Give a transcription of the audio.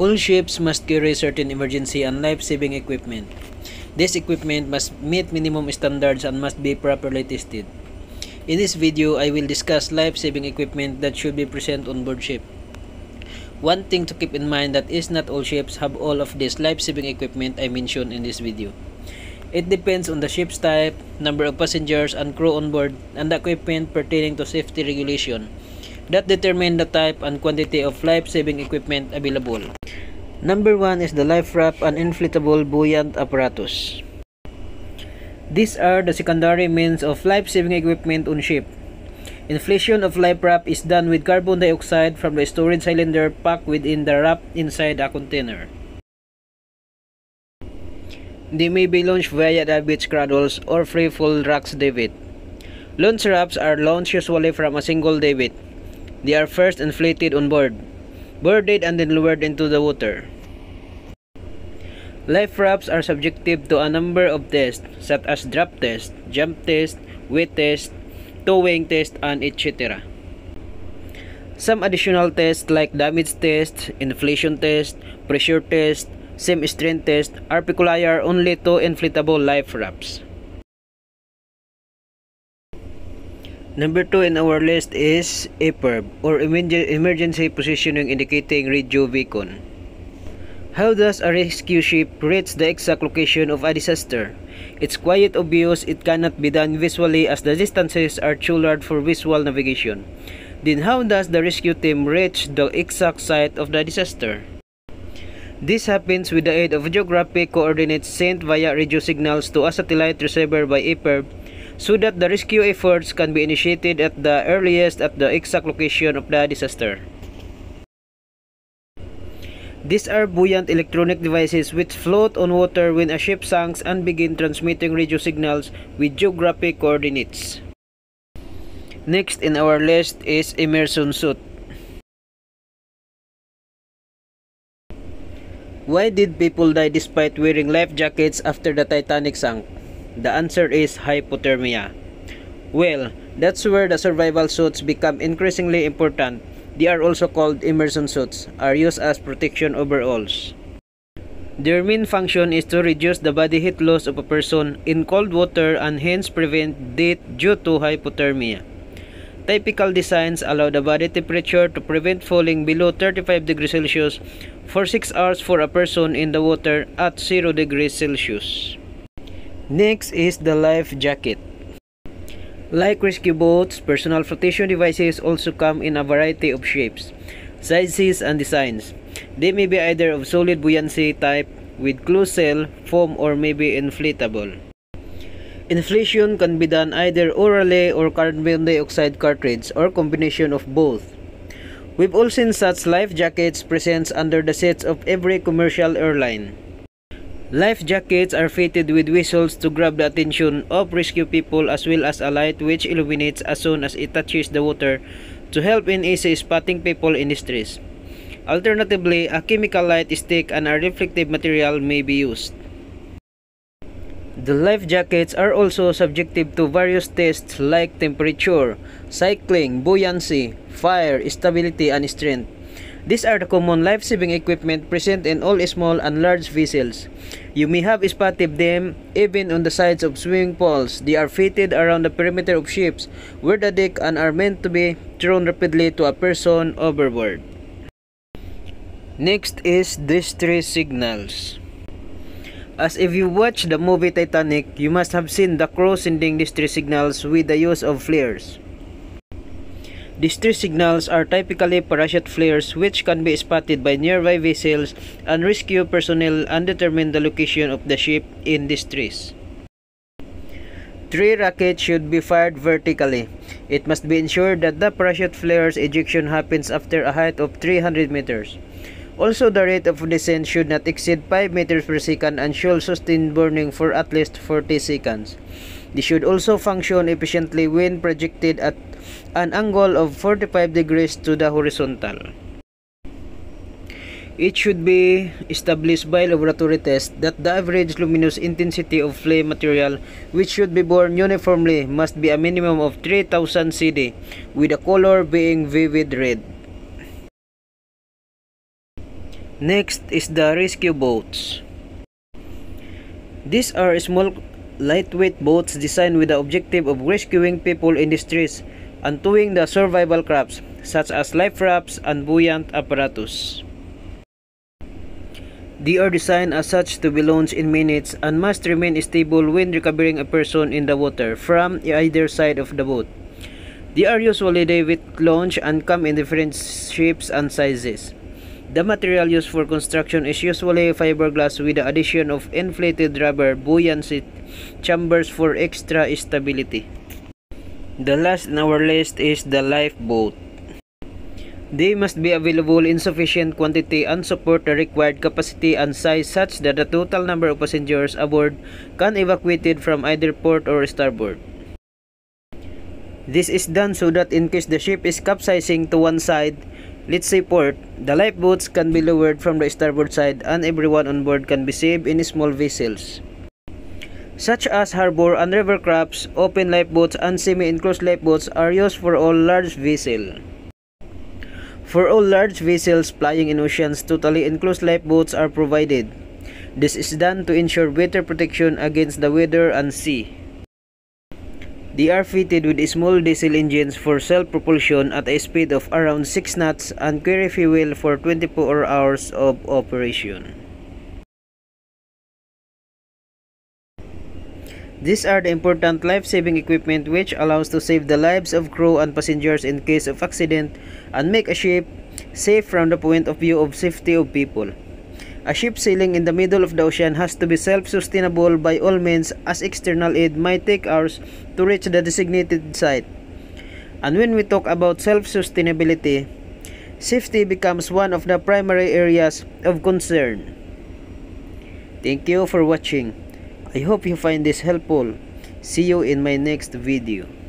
All ships must carry certain emergency and life-saving equipment. This equipment must meet minimum standards and must be properly tested. In this video, I will discuss life-saving equipment that should be present on board ship. One thing to keep in mind that is not all ships have all of this life-saving equipment I mentioned in this video. It depends on the ship's type, number of passengers and crew on board, and the equipment pertaining to safety regulation that determine the type and quantity of life-saving equipment available. Number 1 is the life raft and inflatable buoyant apparatus. These are the secondary means of life-saving equipment on ship. Inflation of life raft is done with carbon dioxide from the storage cylinder packed within the raft inside a container. They may be launched via davits cradles or free-fall racks davit. Launch rafts are launched usually from a single davit. They are first inflated on board, boarded and then lowered into the water. Life rafts are subjective to a number of tests such as drop test, jump test, weight test, towing test, and etc. Some additional tests like damage test, inflation test, pressure test, seam strength test are peculiar only to inflatable life rafts. Number 2 in our list is EPIRB or Emergency Positioning Indicating Radio Beacon. How does a rescue ship reach the exact location of a disaster? It's quite obvious it cannot be done visually as the distances are too large for visual navigation. Then how does the rescue team reach the exact site of the disaster? This happens with the aid of geographic coordinates sent via radio signals to a satellite receiver by EPIRB so that the rescue efforts can be initiated at the earliest at the exact location of the disaster. These are buoyant electronic devices which float on water when a ship sinks and begin transmitting radio signals with geographic coordinates. Next in our list is immersion suit. Why did people die despite wearing life jackets after the Titanic sank? The answer is hypothermia. Well, that's where the survival suits become increasingly important. They are also called immersion suits, are used as protection overalls. Their main function is to reduce the body heat loss of a person in cold water and hence prevent death due to hypothermia. Typical designs allow the body temperature to prevent falling below 35 degrees Celsius for 6 hours for a person in the water at 0 degrees Celsius. Next is the life jacket. Like rescue boats, personal flotation devices also come in a variety of shapes, sizes, and designs. They may be either of solid buoyancy type with closed cell, foam, or maybe inflatable. Inflation can be done either orally or carbon dioxide cartridge or combination of both. We've all seen such life jackets present under the seats of every commercial airline. Life jackets are fitted with whistles to grab the attention of rescue people as well as a light which illuminates as soon as it touches the water to help in easy spotting people in distress. Alternatively, a chemical light stick and a reflective material may be used. The life jackets are also subjective to various tests like temperature, cycling, buoyancy, fire, stability, and strength. These are the common life-saving equipment present in all small and large vessels. You may have spotted them even on the sides of swimming pools. They are fitted around the perimeter of ships where the deck and are meant to be thrown rapidly to a person overboard. Next is distress signals. As if you watch the movie Titanic, you must have seen the crew sending distress signals with the use of flares. Distress signals are typically parachute flares which can be spotted by nearby vessels and rescue personnel and determine the location of the ship in distress. Three rockets should be fired vertically. It must be ensured that the parachute flare's ejection happens after a height of 300 meters. Also, the rate of descent should not exceed 5 meters per second and should sustain burning for at least 40 seconds. They should also function efficiently when projected at an angle of 45 degrees to the horizontal. It should be established by laboratory test that the average luminous intensity of flame material which should be born uniformly must be a minimum of 3000 CD with the color being vivid red. Next is the rescue boats. These are small lightweight boats designed with the objective of rescuing people in distress and towing the survival crafts such as life rafts and buoyant apparatus. They are designed as such to be launched in minutes and must remain stable when recovering a person in the water from either side of the boat. They are usually with launch and come in different shapes and sizes. The material used for construction is usually fiberglass with the addition of inflated rubber buoyancy chambers for extra stability. The last in our list is the lifeboat. They must be available in sufficient quantity and support the required capacity and size such that the total number of passengers aboard can evacuated from either port or starboard. This is done so that in case the ship is capsizing to one side, let's say port, the lifeboats can be lowered from the starboard side and everyone on board can be saved in small vessels. Such as harbor and river crafts, open lifeboats and semi-enclosed lifeboats are used for all large vessels. For all large vessels plying in oceans, totally enclosed lifeboats are provided. This is done to ensure better protection against the weather and sea. They are fitted with small diesel engines for self-propulsion at a speed of around 6 knots and carry fuel for 24 hours of operation. These are the important life-saving equipment which allows to save the lives of crew and passengers in case of accident and make a ship safe from the point of view of safety of people. A ship sailing in the middle of the ocean has to be self-sustainable by all means as external aid might take hours to reach the designated site. And when we talk about self-sustainability, safety becomes one of the primary areas of concern. Thank you for watching. I hope you find this helpful. See you in my next video.